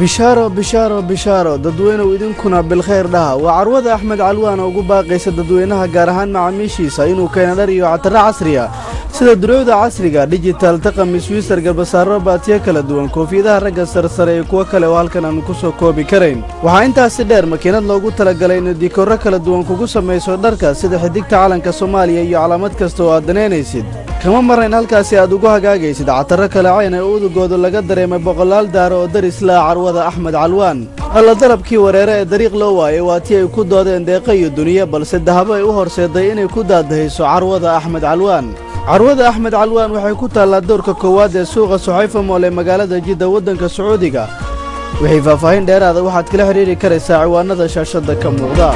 bishaaro bishaaro bishaaro dadweynuw idinkuna bilkhayr dhaha. Waa carwada axmed calwaan oo ugu baaqaysa dadweynaha gaar ahaan macaamiishiisa inuu keena dhar iyo cataro casriya sida duruucda casriga dijital taqami swiisar garbasaaro baatiyo kala duwan koofiyadaha ragga sarsare iyo kuwo kale oo halkan aanu ku soo koobi karayn. Waxaa intaasi dheer makiinad loogu talagalay inuu dikoorro kala duwan kugu samayso dharka sida xidigta calanka soomaaliya iyo calaamad kasta oo aad danaynaysid kama marnayn halkaasi aad ugu hagaagaysid. Cataro kale cayn ee udugooda laga dareemay boqolaal daaro oo darislaa carwada axmed calwaan. Alla dalabkii wareere ee dariiq loo waayey waa tii ay ku doodeen deeqa iyo duniya balse dahabo ay u horseeday inay ku daadahayso carwada axmed calwaan. Carwada axmed calwaan waxay ku taallaa dowrka koowaad ee suuqa suxayfa mool ee magaalada jidda waddanka sacuudiga. Wixii faahfaahin dheeraada waxaad kala xidhiiri karaysaa ciwaanada shaashadda ka muuqda